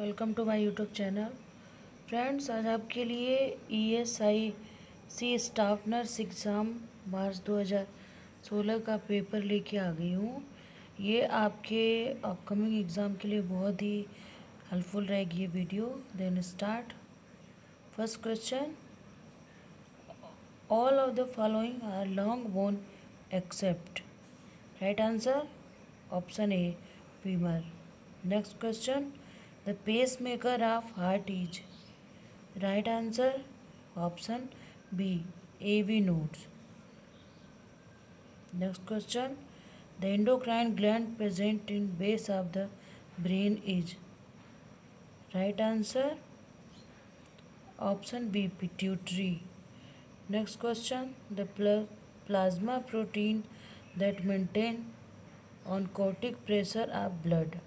Welcome to my YouTube channel friends आज आपके लिए ESI e C staff nurse exam March 2016 का paper लेके आ गई हूँ ये आपके अपकमिंग एग्ज़ाम के लिए बहुत ही हेल्पफुल रहेगी ये video then start first question all of the following are long bone except right answer option A femur next question The pacemaker of heart is. Right answer option B. AV nodes. Next question. The endocrine gland present in base of the brain is. Right answer option B. Pituitary. Next question. The pl plasma protein that maintain oncotic pressure of blood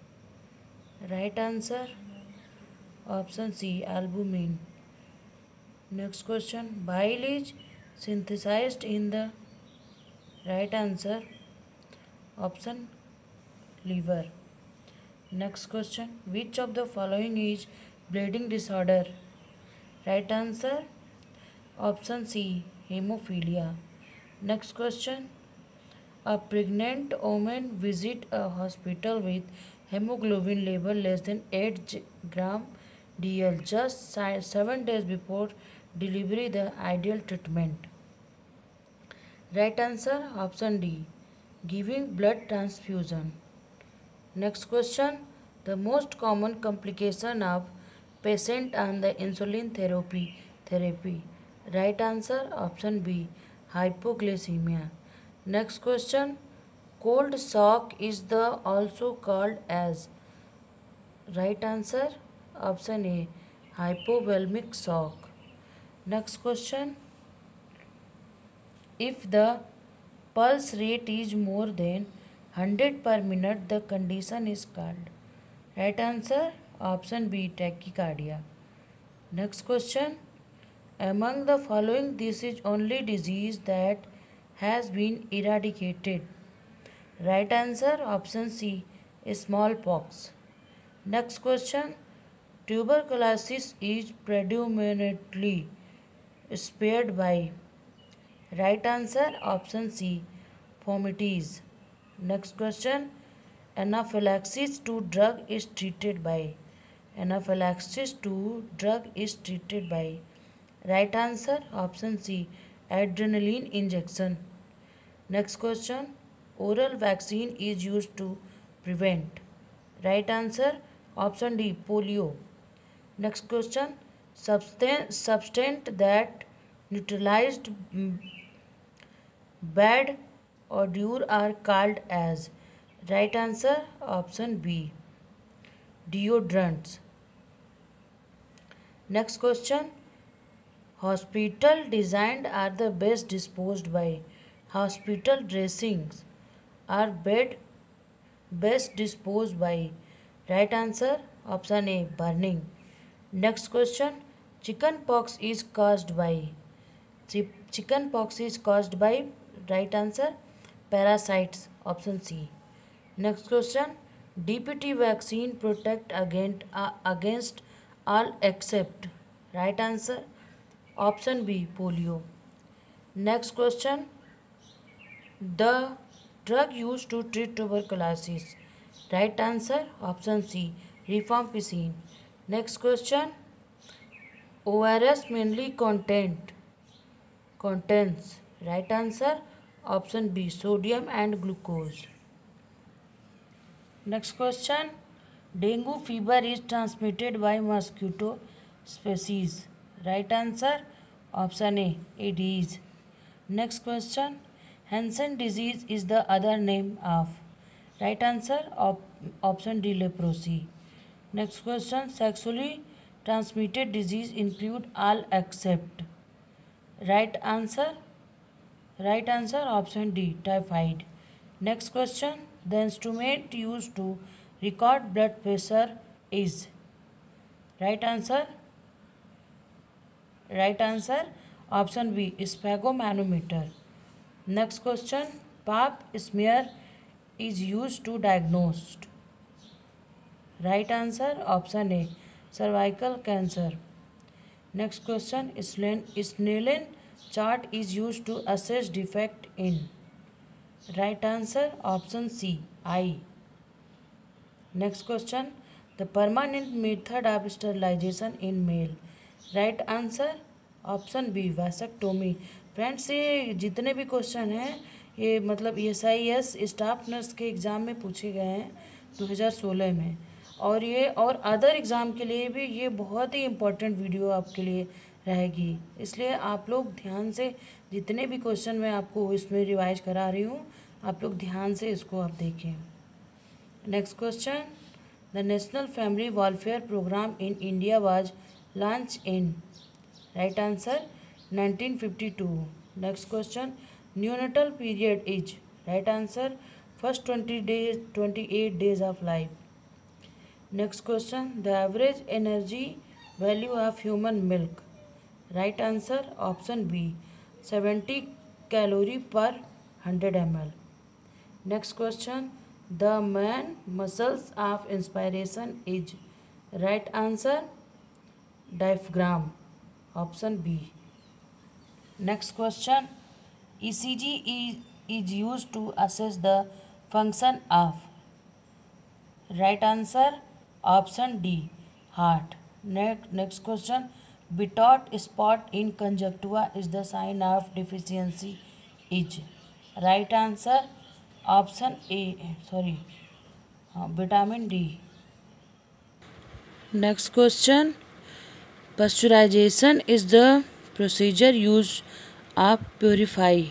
Right answer option C albumin. Next question bile is synthesized in the right answer option liver. Next question which of the following is bleeding disorder? Right answer option C hemophilia. Next question a pregnant woman visit a hospital with hemoglobin level less than 8 gram DL just 7 days before delivery the ideal treatment. Right answer option D giving blood transfusion. Next question the most common complication of patient on the insulin therapy therapy. Right answer option B hypoglycemia. Next question cold sock is the also called as right answer option a hypovolemic shock next question if the pulse rate is more than 100 per minute the condition is called right answer option b tachycardia next question among the following this is only disease that has been eradicated Right answer option C smallpox. Next question tuberculosis is predominantly spared by right answer option C fomites. Next question anaphylaxis to drug is treated by anaphylaxis to drug is treated by right answer option C adrenaline injection. Next question oral vaccine is used to prevent? Right answer option D polio. Next question substance, substance that neutralized bad odor are called as right answer option b deodorants next question hospital designed are the best disposed by hospital dressings are bed best dispose by right answer option A burning next question chicken pox is caused by chicken pox is caused by right answer parasites option C next question DPT vaccine protect against against all except right answer option B polio next question the drug used to treat tuberculosis right answer option c rifampicin next question ors mainly content contains right answer option b sodium and glucose next question dengue fever is transmitted by mosquito species right answer option a aedes next question Hansen disease is the other name of. Right answer op option D leprosy. Next question sexually transmitted disease include all except. Right answer right answer option D typhoid. Next question the instrument used to record blood pressure is. Right answer right answer option B sphagomanometer. Next question. Pap smear is used to diagnose. Right answer option A. Cervical cancer. Next question. Snellen chart is used to assess defect in. Right answer option C. I. Next question. The permanent method of sterilization in male. Right answer option B. Vasectomy. Friends ये जितने भी question हैं ये मतलब E S I S staff nurse के exam में पूछे गए हैं 2016 में और ये और अदर एग्ज़ाम के लिए भी ये बहुत ही इम्पोर्टेंट वीडियो आपके लिए रहेगी इसलिए आप लोग ध्यान से जितने भी क्वेश्चन मैं आपको इसमें रिवाइज करा रही हूँ आप लोग ध्यान से इसको आप देखें next question the national family welfare programme in India was launch in right answer 1952 next question neonatal period is right answer first 20 days 28 days of life next question the average energy value of human milk right answer option b 70 calorie per 100 ml next question the main muscles of inspiration is right answer diaphragm option b Next question. ECG is, used to assess the function of. Right answer option D. Heart. Next, next question. Betot spot in conjunctiva is the sign of deficiency is. Right answer option A. Sorry. Uh, vitamin D. Next question. Pasteurization is the procedure use आप purify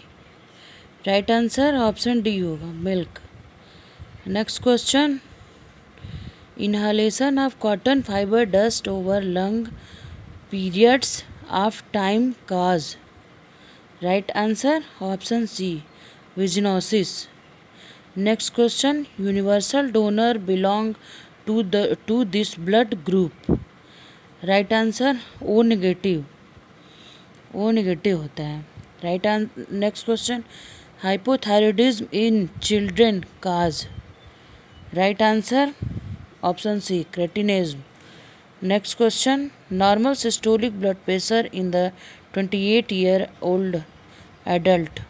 right answer option D होगा milk next question inhalation of cotton fibre dust over lung periods of time cause right answer option C byssinosis next question universal donor belong to the to this blood group right answer O negative वो negative होता है right answer next question hypothyroidism in children cause right answer option C cretinism next question normal systolic blood pressure in the twenty eight year old adult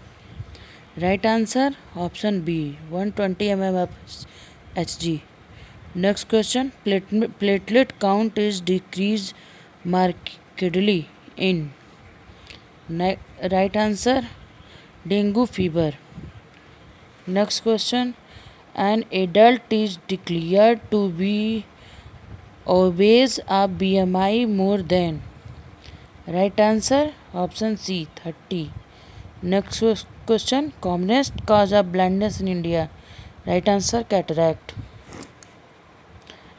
right answer option B one twenty M M F H G next question platelet count is decrease markedly in Right answer, dengue fever. Next question, an adult is declared to be obese a BMI more than. Right answer, option C, 30. Next question, commonest cause of blindness in India. Right answer, cataract.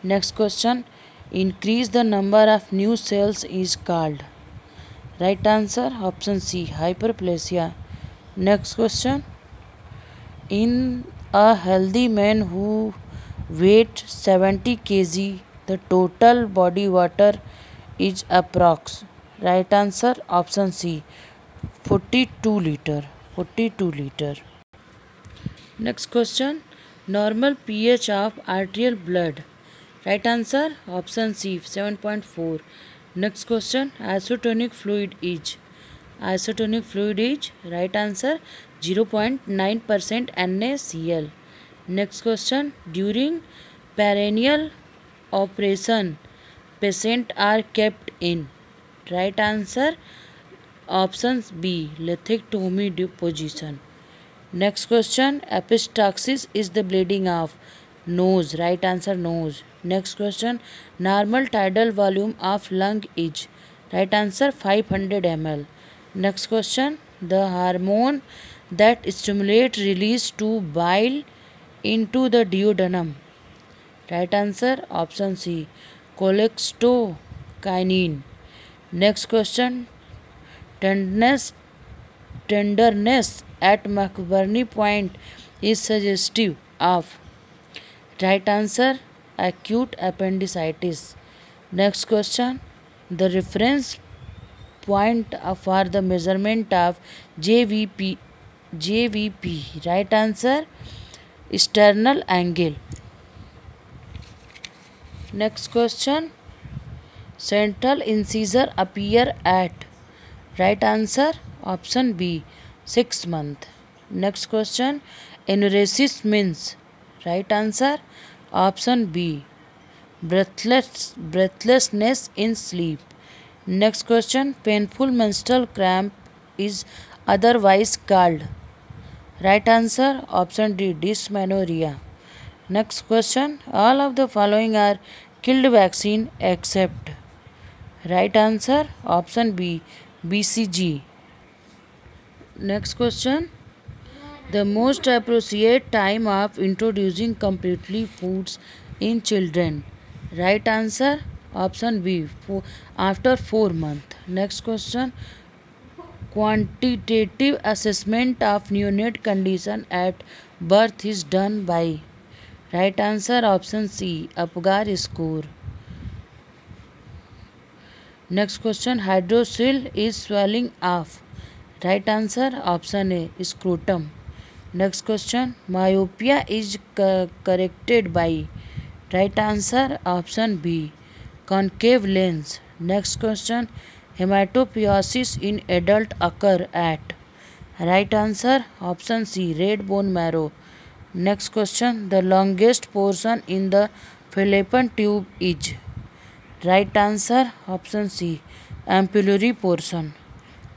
Next question, increase the number of new cells is called. Right answer option C, hyperplasia. Next question. In a healthy man who weighs 70 kg, the total body water is approx. Right answer option C, 42 liter. Next question. Normal pH of arterial blood. Right answer option C, 7.4. Next question isotonic fluid is isotonic fluid is right answer 0.9% NaCl. Next question during perennial operation patient are kept in right answer options B lithectomy deposition. Next question epistaxis is the bleeding of nose right answer nose next question normal tidal volume of lung is right answer 500 ml next question the hormone that stimulate release to bile into the duodenum right answer option c cholecystokinin next question tenderness tenderness at mcburney point is suggestive of Right answer acute appendicitis. Next question the reference point for the measurement of JVP JVP. Right answer external angle. Next question central incisor appear at right answer option b 6 month next question enuresis means Right answer option B. Breathless, breathlessness in sleep. Next question painful menstrual cramp is otherwise called. Right answer option D dysmenorrhea. Next question all of the following are killed vaccine except. Right answer option B BCG. Next question the most appropriate time of introducing completely foods in children right answer option b after 4 month next question quantitative assessment of neonate condition at birth is done by right answer option c apgar score next question hydrocele is swelling of right answer option a scrotum Next question, myopia is corrected by. Right answer option B, concave lens. Next question, hematopoiesis in adult occur at. Right answer option C, red bone marrow. Next question, the longest portion in the fallopian tube is. Right answer option C, ampullary portion.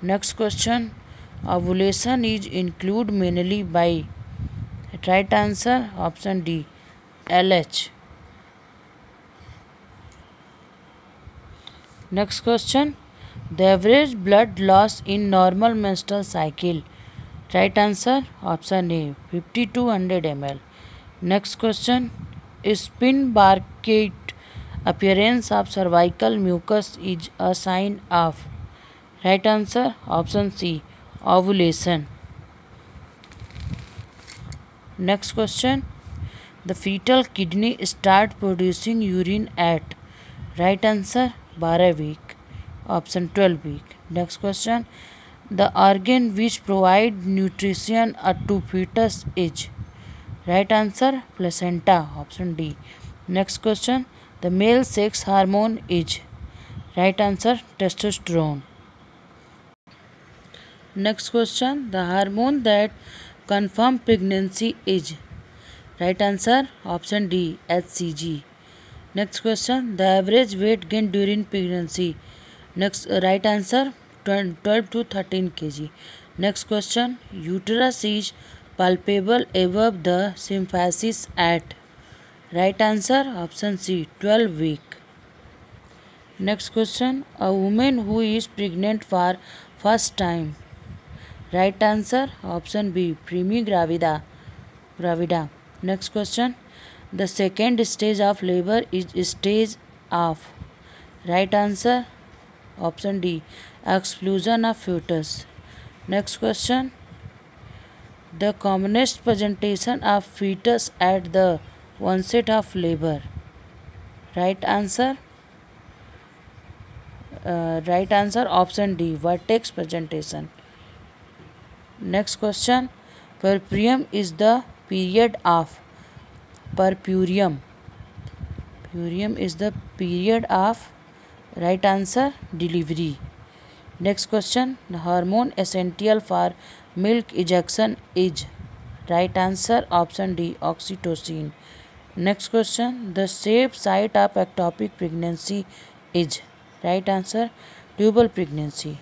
Next question, ovulation is included mainly by right answer option D LH next question the average blood loss in normal menstrual cycle right answer option A 5200 ml next question spin barked appearance of cervical mucus is a sign of right answer option C ovulation next question the fetal kidney start producing urine at right answer 12 week option 12 week next question the organ which provide nutrition to fetus is right answer placenta option d next question the male sex hormone is right answer testosterone Next question, the hormone that confirms pregnancy is. Right answer option D, HCG. Next question, the average weight gain during pregnancy. Next uh, right answer 12 to 13 kg. Next question, uterus is palpable above the symphysis at. Right answer option C, 12 week. Next question, a woman who is pregnant for first time Right answer option B primi gravida. Gravida. Next question. The second stage of labor is stage of. Right answer option D exclusion of fetus. Next question. The commonest presentation of fetus at the onset of labor. Right answer. Uh, right answer option D vertex presentation. Next question Purpurium is the period of Purpurium. purium is the period of right answer delivery. Next question The hormone essential for milk ejection is right answer option D oxytocin. Next question The safe site of ectopic pregnancy is right answer tubal pregnancy.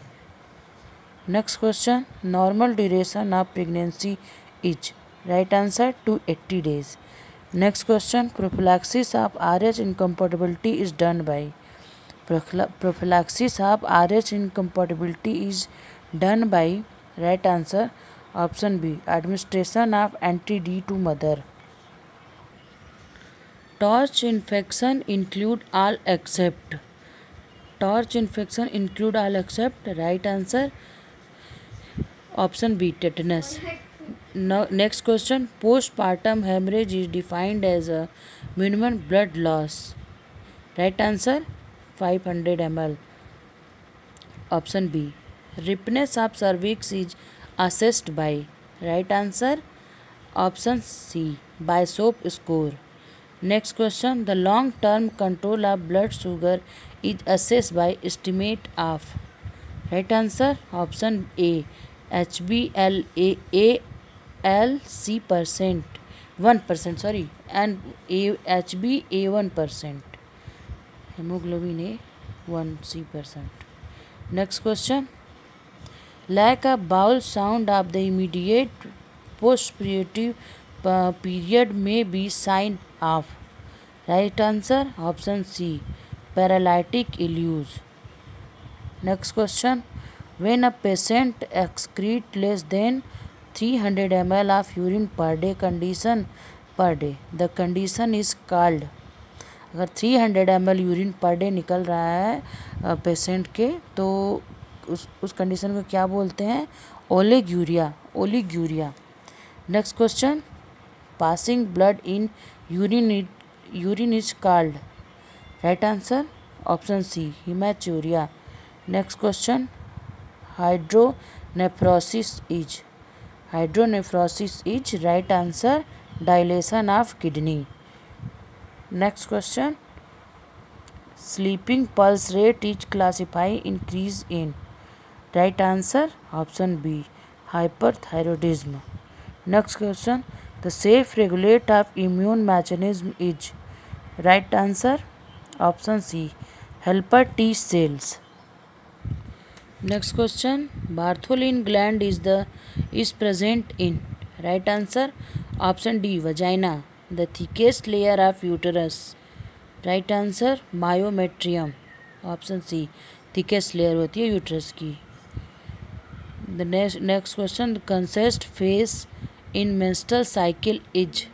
Next question, normal duration of pregnancy is right answer 280 days. Next question, prophylaxis of Rh incompatibility is done by prophylaxis of Rh incompatibility is done by right answer option B, administration of anti-D to mother. Torch infection include all except right answer Option B, tetanus. Next question, postpartum hemorrhage is defined as a minimum blood loss. Right answer, 500 ml. Option B, ripeness of cervix is assessed by. Right answer, option C, by SOAP score. Next question, the long-term control of blood sugar is assessed by estimate of. Right answer, option A, H B L A A L C percent one percent sorry N A H B A one percent haemoglobin A one C percent next question lack a bowel sound of the immediate post operative period में be sign of right answer option C paralytic ileus next question When a patient then less than 300 ml of urine per day condition per day the condition is called अगर 300 L urine per day निकल रहा है patient के तो उस उस condition को क्या बोलते हैं oliguria oliguria next question passing blood in urine urine is called right answer option C haematuria next question Hydronephrosis is right answer, dilation of kidney. Next question. Sleeping pulse rate is classified increase in. Right answer option B, hyperthyroidism. Next question. The safe regulate of immune mechanism is. Right answer option C, helper T cells next question bartholin gland is the is present in right answer option d vagina the thickest layer of uterus right answer myometrium option c thickest layer hoti hai uterus the next next question consist phase in menstrual cycle is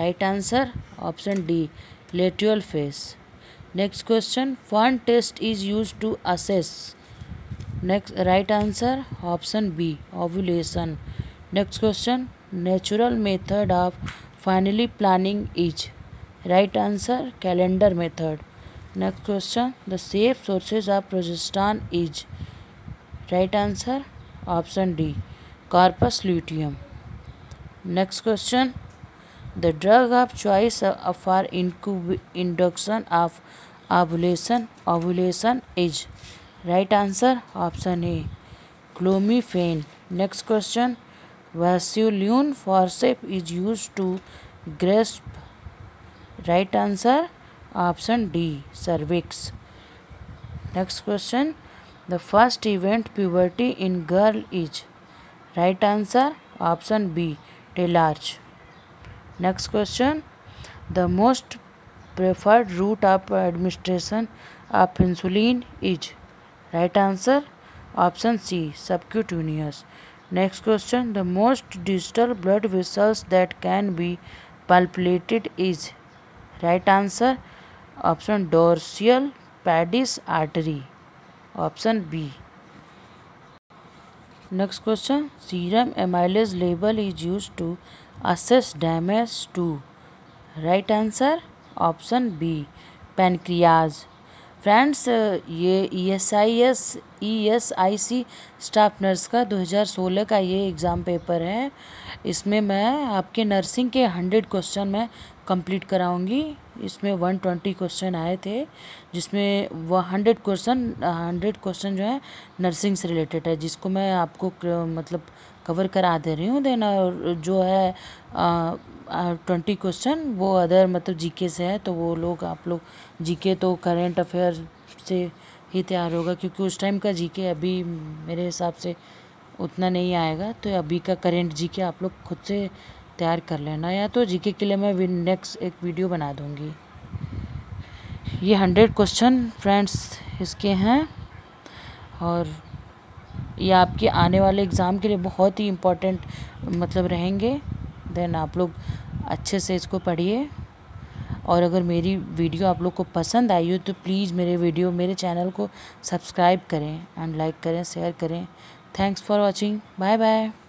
right answer option d luteal phase next question fun test is used to assess Next, right answer option B, ovulation. Next question, natural method of family planning is. Right answer, calendar method. Next question, the safe sources of progesterone is. Right answer, option D, corpus luteum. Next question, the drug of choice for induction of ovulation is. Right answer option A. Clomiphene. Next question. Vaseline forceps is used to grasp. Right answer option D. Cervix. Next question. The first event puberty in girl is. Right answer option B. Delarge. Next question. The most preferred route of administration of insulin is Right answer option C subcutaneous. Next question the most digital blood vessels that can be palpated is right answer option dorsal padis artery option B Next question serum amylase level is used to assess damage to right answer option B pancreas friends ये E S I S E S I C staff nurse का 2016 का ये exam paper है इसमें मैं आपके nursing के hundred question मैं कंप्लीट कराऊंगी इसमें वन ट्वेंटी क्वेश्चन आए थे जिसमें वह हंड्रेड क्वेश्चन हंड्रेड क्वेश्चन जो है नर्सिंग से रिलेटेड है जिसको मैं आपको मतलब कवर करा दे रही हूँ देन जो है ट्वेंटी क्वेश्चन वो अदर मतलब जीके से है तो वो लोग आप लोग जीके तो करेंट अफेयर से ही तैयार होगा क्योंकि उस टाइम का जीके अभी मेरे हिसाब से उतना नहीं आएगा तो अभी का करेंट जीके आप लोग खुद से तैयार कर लेना या तो जीके के लिए मैं नेक्स्ट एक वीडियो बना दूँगी ये हंड्रेड क्वेश्चन फ्रेंड्स इसके हैं और ये आपके आने वाले एग्ज़ाम के लिए बहुत ही इम्पोर्टेंट मतलब रहेंगे देन आप लोग अच्छे से इसको पढ़िए और अगर मेरी वीडियो आप लोग को पसंद आई हो तो प्लीज़ मेरे वीडियो मेरे चैनल को सब्सक्राइब करें एंड लाइक करें शेयर करें thanks for watching bye bye